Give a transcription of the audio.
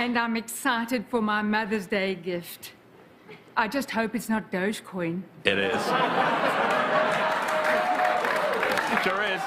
And I'm excited for my Mother's Day gift. I just hope it's not Dogecoin. It is. it sure is.